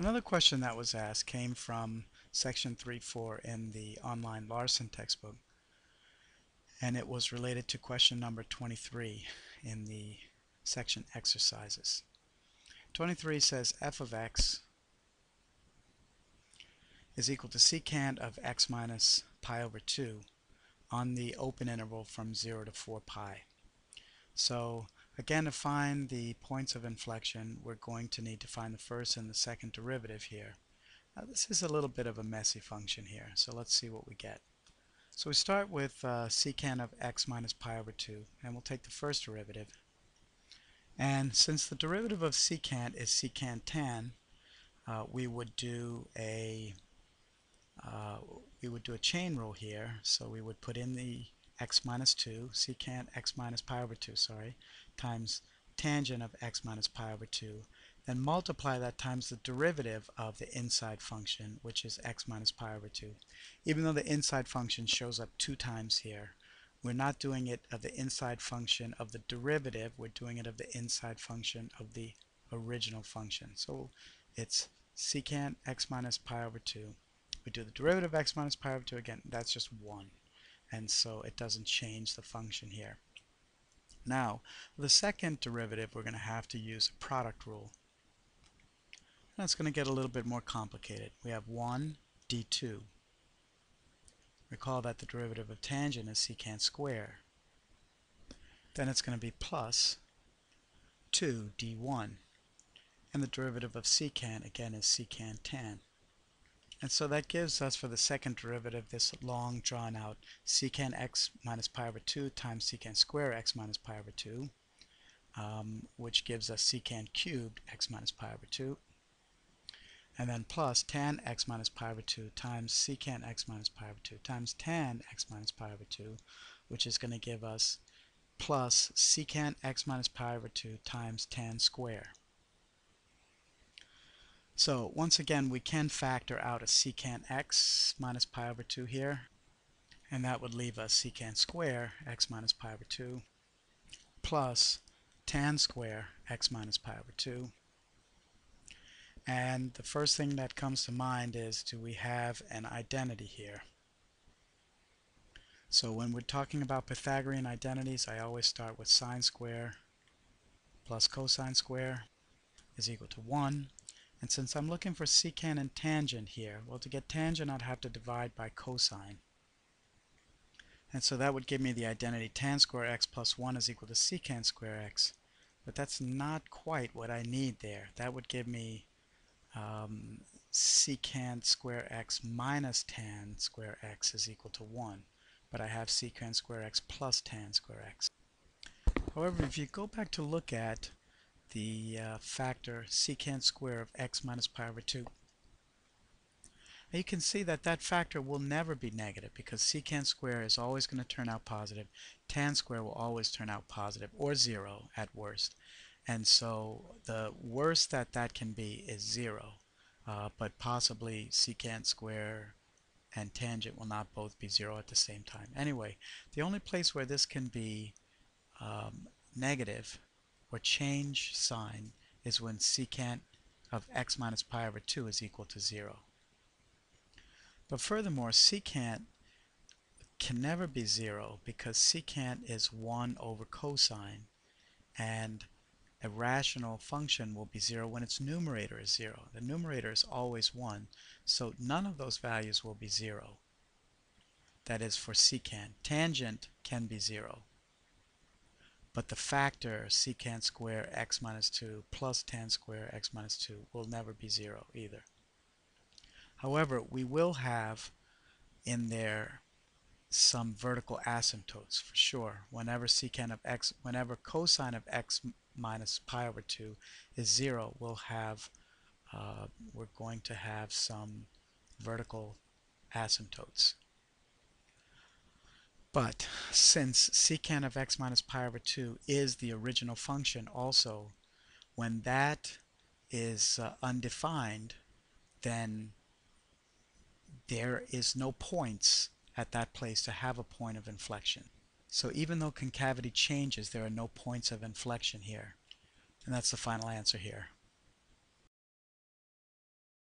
Another question that was asked came from section 3.4 in the online Larson textbook and it was related to question number 23 in the section exercises. 23 says f of x is equal to secant of x minus pi over 2 on the open interval from 0 to 4 pi. So again to find the points of inflection we're going to need to find the first and the second derivative here. Now this is a little bit of a messy function here so let's see what we get. So we start with uh, secant of x minus pi over 2 and we'll take the first derivative and since the derivative of secant is secant tan uh, we would do a uh, we would do a chain rule here so we would put in the x minus 2 secant x minus pi over 2 sorry times tangent of x minus pi over 2 then multiply that times the derivative of the inside function which is x minus pi over 2 even though the inside function shows up two times here we're not doing it of the inside function of the derivative we're doing it of the inside function of the original function. So it's secant x minus pi over 2 we do the derivative of x minus pi over 2 again that's just 1 and so it doesn't change the function here. Now the second derivative we're going to have to use a product rule. That's going to get a little bit more complicated. We have 1 d2 recall that the derivative of tangent is secant square then it's going to be plus 2 d1 and the derivative of secant again is secant tan and so that gives us for the second derivative this long drawn out secant x minus pi over 2 times secant square x minus pi over 2 um, which gives us secant cubed x minus pi over 2 and then plus tan x minus pi over 2 times secant x minus pi over 2 times tan x minus pi over 2 which is going to give us plus secant x minus pi over 2 times tan square so once again we can factor out a secant x minus pi over 2 here and that would leave us secant square x minus pi over 2 plus tan square x minus pi over 2 and the first thing that comes to mind is do we have an identity here? So when we're talking about Pythagorean identities I always start with sine square plus cosine square is equal to 1 and since I'm looking for secant and tangent here, well to get tangent I'd have to divide by cosine. And so that would give me the identity tan square x plus 1 is equal to secant square x. But that's not quite what I need there. That would give me um, secant square x minus tan square x is equal to 1. But I have secant square x plus tan square x. However, if you go back to look at the uh, factor secant square of x minus pi over 2. Now you can see that that factor will never be negative because secant square is always going to turn out positive. Tan square will always turn out positive or 0 at worst. And so the worst that that can be is 0. Uh, but possibly secant square and tangent will not both be 0 at the same time. Anyway, the only place where this can be um, negative or change sign is when secant of x minus pi over 2 is equal to 0. But furthermore, secant can never be 0 because secant is 1 over cosine and a rational function will be 0 when its numerator is 0. The numerator is always 1, so none of those values will be 0. That is for secant. Tangent can be 0 but the factor secant square x minus 2 plus tan square x minus 2 will never be 0 either. However, we will have in there some vertical asymptotes for sure. Whenever secant of x, whenever cosine of x minus pi over 2 is 0, we'll have, uh, we're going to have some vertical asymptotes. But since secant of x minus pi over 2 is the original function also, when that is uh, undefined, then there is no points at that place to have a point of inflection. So even though concavity changes, there are no points of inflection here. And that's the final answer here.